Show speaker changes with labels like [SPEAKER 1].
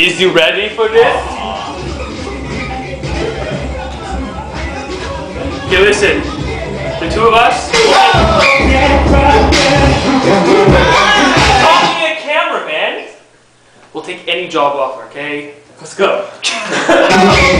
[SPEAKER 1] Is you ready for this? Okay, listen. The two of us. Talking a camera, man. We'll take any job offer, okay? Let's go.